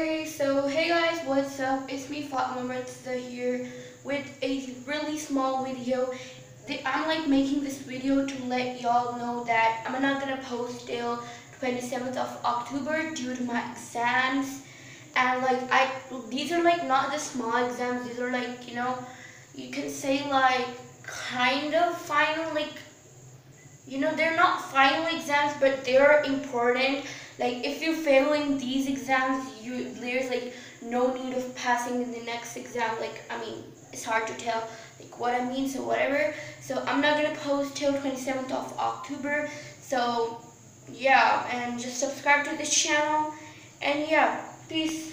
Okay, so hey guys, what's up? It's me, Fatimah Murtaza here with a really small video. I'm like making this video to let y'all know that I'm not gonna post till 27th of October due to my exams. And like I, these are like not the small exams. These are like you know, you can say like kind of final. Like you know, they're not final exams, but they're important like if you're failing these exams, you there's like no need of passing in the next exam. Like I mean, it's hard to tell like what I mean. So whatever. So I'm not gonna post till 27th of October. So yeah, and just subscribe to this channel. And yeah, peace.